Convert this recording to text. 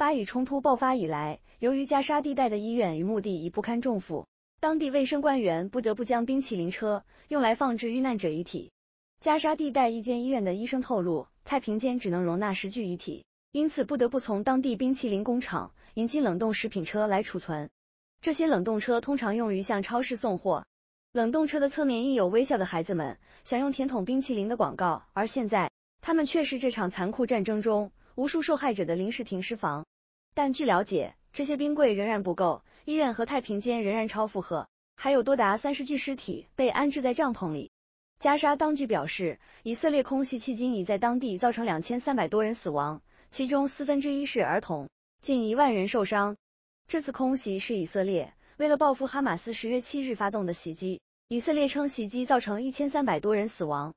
巴以冲突爆发以来，由于加沙地带的医院与墓地已不堪重负，当地卫生官员不得不将冰淇淋车用来放置遇难者遗体。加沙地带一间医院的医生透露，太平间只能容纳十具遗体，因此不得不从当地冰淇淋工厂引进冷冻食品车来储存。这些冷冻车通常用于向超市送货。冷冻车的侧面印有微笑的孩子们享用甜筒冰淇淋的广告，而现在，他们却是这场残酷战争中无数受害者的临时停尸房。但据了解，这些冰柜仍然不够，医院和太平间仍然超负荷，还有多达三十具尸体被安置在帐篷里。加沙当局表示，以色列空袭迄今已在当地造成两千三百多人死亡，其中四分之一是儿童，近一万人受伤。这次空袭是以色列为了报复哈马斯十月七日发动的袭击。以色列称袭击造成一千三百多人死亡。